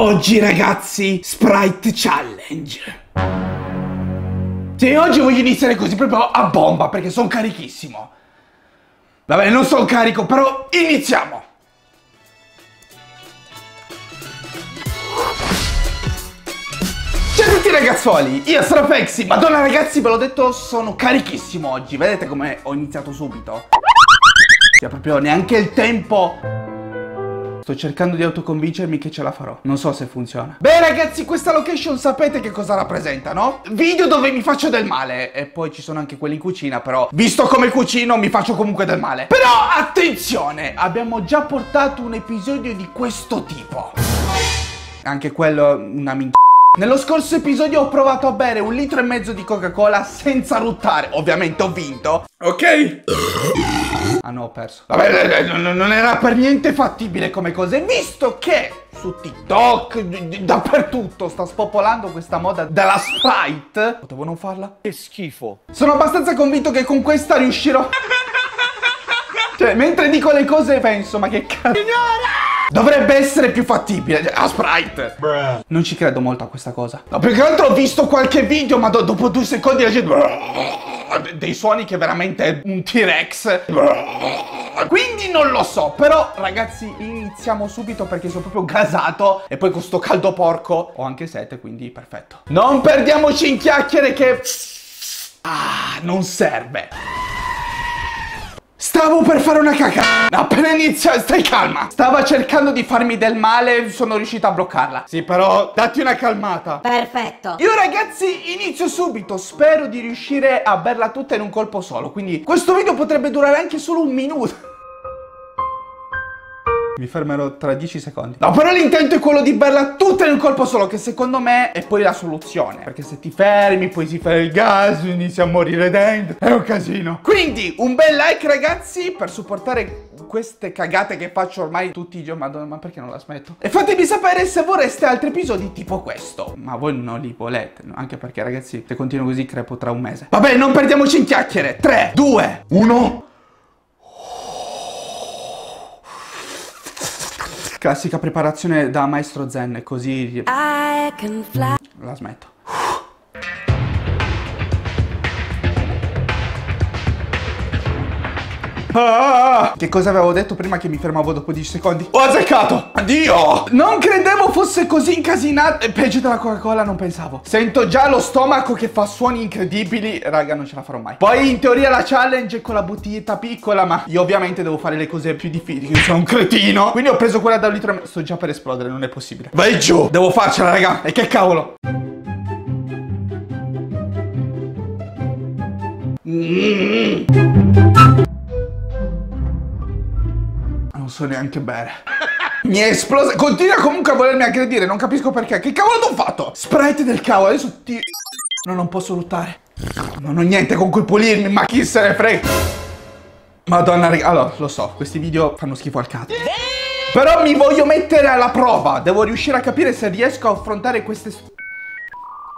Oggi ragazzi, Sprite Challenge. Sì, oggi voglio iniziare così proprio a bomba perché sono carichissimo. Vabbè, non sono carico, però iniziamo. Ciao a tutti ragazzuoli, io sono Pexi, madonna ragazzi ve l'ho detto sono carichissimo oggi, vedete come ho iniziato subito? Cioè proprio neanche il tempo Sto cercando di autoconvincermi che ce la farò. Non so se funziona. Beh ragazzi, questa location sapete che cosa rappresenta, no? Video dove mi faccio del male. E poi ci sono anche quelli in cucina, però visto come cucino mi faccio comunque del male. Però attenzione, abbiamo già portato un episodio di questo tipo. Anche quello una minchia. Nello scorso episodio ho provato a bere un litro e mezzo di Coca-Cola senza ruttare. Ovviamente ho vinto. Ok? Ah no, ho perso. Vabbè, eh, eh, non era per niente fattibile come cosa. visto che su TikTok, dappertutto, sta spopolando questa moda della Sprite, potevo non farla? Che schifo. Sono abbastanza convinto che con questa riuscirò... Cioè, mentre dico le cose penso, ma che cazzo... Signora! Dovrebbe essere più fattibile. A Sprite. Bruh. Non ci credo molto a questa cosa. No, più che altro ho visto qualche video, ma do dopo due secondi la gente... Dei suoni che veramente è un T-Rex. Quindi non lo so, però ragazzi iniziamo subito perché sono proprio gasato e poi con sto caldo porco ho anche sete, quindi perfetto. Non perdiamoci in chiacchiere che... Ah, non serve. Stavo per fare una caca. Appena inizia, stai calma. Stava cercando di farmi del male, sono riuscito a bloccarla. Sì, però datti una calmata. Perfetto. Io ragazzi inizio subito. Spero di riuscire a berla tutta in un colpo solo. Quindi questo video potrebbe durare anche solo un minuto. Mi fermerò tra 10 secondi. No, però l'intento è quello di berla tutta in un colpo solo, che secondo me è poi la soluzione. Perché se ti fermi, poi si fa il gas, inizi a morire dentro. È un casino. Quindi, un bel like, ragazzi, per supportare queste cagate che faccio ormai tutti i giorni. Madonna, ma perché non la smetto? E fatemi sapere se vorreste altri episodi tipo questo. Ma voi non li volete, no? anche perché, ragazzi, se continuo così crepo tra un mese. Vabbè, non perdiamoci in chiacchiere. 3, 2, 1. Classica preparazione da maestro zen, così... La smetto. Ah, che cosa avevo detto prima che mi fermavo dopo 10 secondi? Ho azzeccato! Addio! Non credevo fosse così incasinato. E peggio della Coca-Cola non pensavo. Sento già lo stomaco che fa suoni incredibili. Raga, non ce la farò mai. Poi in teoria la challenge è con la bottiglietta piccola, ma io ovviamente devo fare le cose più difficili. Io sono un cretino. Quindi ho preso quella da un litro e Sto già per esplodere, non è possibile. Vai giù! Devo farcela, raga. E che cavolo? Mm so neanche bere. Mi è esplosa. Continua comunque a volermi aggredire, non capisco perché. Che cavolo ho fatto? Sprite del cavolo, adesso ti... No, non posso lottare. Non ho niente con cui pulirmi, ma chi se ne frega. Madonna, raga. Allora, lo so, questi video fanno schifo al cazzo. Però mi voglio mettere alla prova. Devo riuscire a capire se riesco a affrontare queste...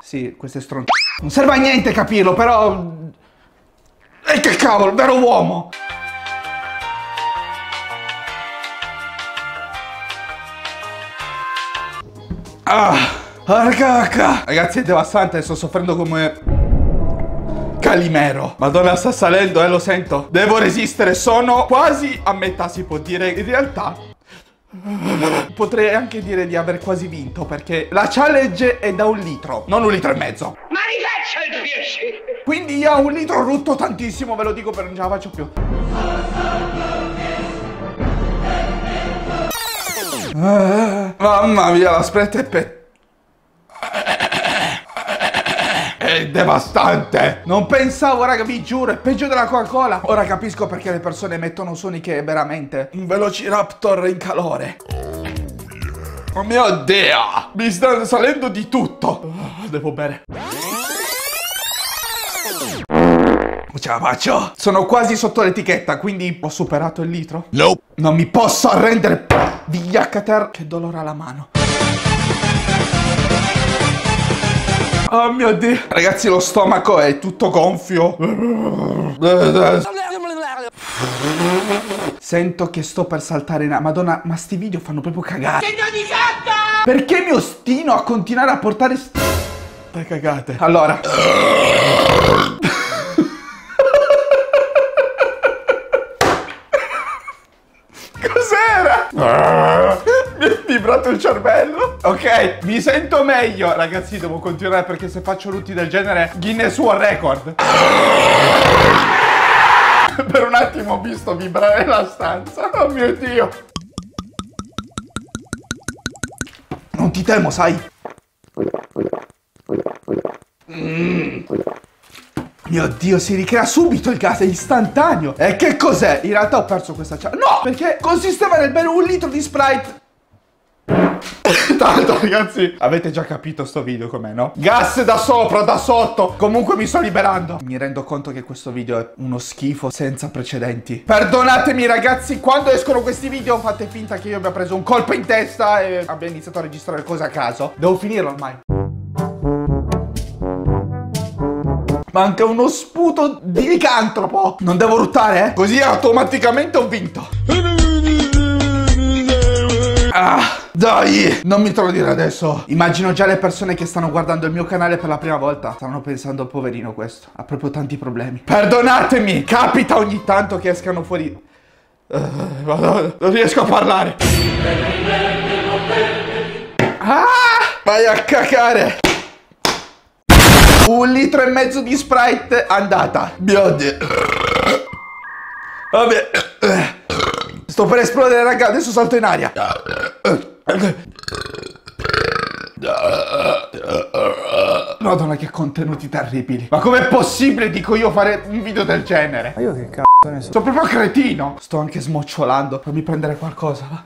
Sì, queste stronze. Non serve a niente capirlo, però... E che cavolo, vero uomo. Ah, arcaca. Ragazzi è devastante, sto soffrendo come... Calimero. Madonna sta salendo, eh, lo sento. Devo resistere, sono quasi a metà si può dire. In realtà... Potrei anche dire di aver quasi vinto perché la challenge è da un litro, non un litro e mezzo. Ma rifaccia il piacere! Quindi io a un litro rutto tantissimo, ve lo dico perché non ce la faccio più. Mamma mia, l'aspetto è pe... È devastante! Non pensavo, raga, vi giuro, è peggio della Coca-Cola. Ora capisco perché le persone mettono suoni che è veramente un velociraptor in calore. Oh mio Dio! Mi sta salendo di tutto! Oh, devo bere. Ce la faccio? Sono quasi sotto l'etichetta, quindi ho superato il litro? Nope. Non mi posso arrendere! Vigliaccater, che dolore alla mano. Oh mio dio. Ragazzi, lo stomaco è tutto gonfio. Sento che sto per saltare in... Madonna, ma sti video fanno proprio cagare. Segno di canta! Perché mi ostino a continuare a portare st... Cagate. Allora. Cos'era? Mi è vibrato il cervello. Ok, mi sento meglio. Ragazzi, devo continuare perché se faccio rutti del genere, Guinness World Record. per un attimo ho visto vibrare la stanza. Oh mio Dio. Non ti temo, sai? Mm. Mio Dio, si ricrea subito il gas, è istantaneo. E che cos'è? In realtà ho perso questa ciao. No, perché consisteva nel bere un litro di Sprite. Tanto ragazzi. Avete già capito sto video com'è no? Gas da sopra, da sotto. Comunque mi sto liberando. Mi rendo conto che questo video è uno schifo senza precedenti. Perdonatemi ragazzi. Quando escono questi video fate finta che io abbia preso un colpo in testa E abbia iniziato a registrare cose a caso. Devo finirlo ormai. Manca uno sputo di licantropo Non devo ruttare eh? Così automaticamente ho vinto. Ah dai, non mi lo dire adesso. Immagino già le persone che stanno guardando il mio canale per la prima volta. Stanno pensando, poverino questo, ha proprio tanti problemi. Perdonatemi, capita ogni tanto che escano fuori... Uh, non riesco a parlare. Ah, vai a cacare. Un litro e mezzo di Sprite andata. Mio Dio. Vabbè. Sto per esplodere, raga. Adesso salto in aria. Madonna che contenuti terribili. Ma com'è possibile, dico io, fare un video del genere? Ma io che cazzo ne so. Sono proprio cretino. Sto anche smocciolando. Fammi prendere qualcosa va.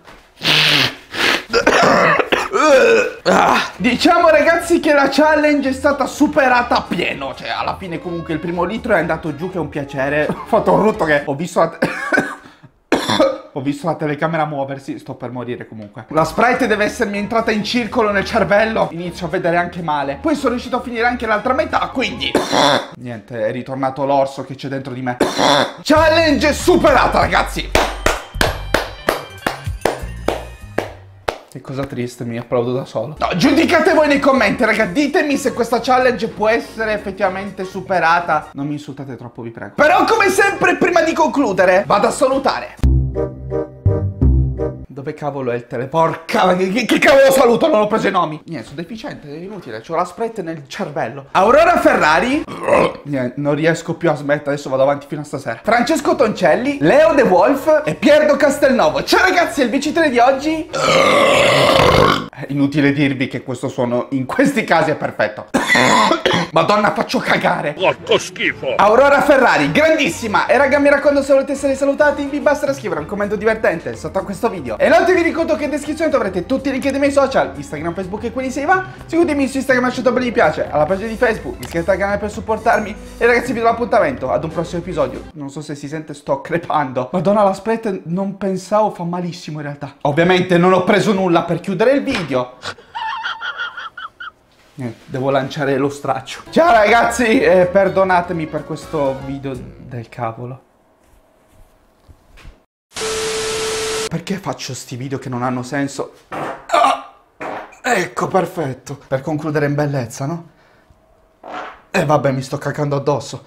Ah, diciamo ragazzi che la challenge è stata superata a pieno. Cioè alla fine comunque il primo litro è andato giù che è un piacere. Ho fatto un rutto che ho visto la... Ho visto la telecamera muoversi, sto per morire comunque. La Sprite deve essermi entrata in circolo nel cervello. Inizio a vedere anche male. Poi sono riuscito a finire anche l'altra metà, quindi... Niente, è ritornato l'orso che c'è dentro di me. Challenge superata, ragazzi! Che cosa triste, mi applaudo da solo. No, giudicate voi nei commenti, raga. Ditemi se questa challenge può essere effettivamente superata. Non mi insultate troppo, vi prego. Però, come sempre, prima di concludere, vado a salutare. Dove cavolo è il tele? Porca, che, che cavolo saluto? Non ho preso i nomi. Niente, sono deficiente, è inutile. C'ho la sprite nel cervello. Aurora Ferrari. Niente, non riesco più a smettere. Adesso vado avanti fino a stasera. Francesco Toncelli, Leo De Wolf e Pierdo Castelnovo. Ciao ragazzi, il vincitore di oggi. È inutile dirvi che questo suono in questi casi è perfetto. Madonna, faccio cagare. Porco schifo. Aurora Ferrari, grandissima. E raga, mi raccomando, se volete essere salutati, vi basterà scrivere un commento divertente sotto a questo video. E inoltre vi ricordo che in descrizione troverete tutti i link dei miei social, Instagram, Facebook e quelli se va. Seguitemi su Instagram lasciate un bel mi piace, alla pagina di Facebook, iscrivetevi al canale per supportarmi. E ragazzi, vi do l'appuntamento ad un prossimo episodio. Non so se si sente, sto crepando. Madonna, la sprite non pensavo fa malissimo in realtà. Ovviamente non ho preso nulla per chiudere il video. Niente, devo lanciare lo straccio. Ciao ragazzi, eh, perdonatemi per questo video del cavolo. Perché faccio sti video che non hanno senso? Ah, ecco, perfetto. Per concludere in bellezza, no? E eh, vabbè, mi sto cacando addosso.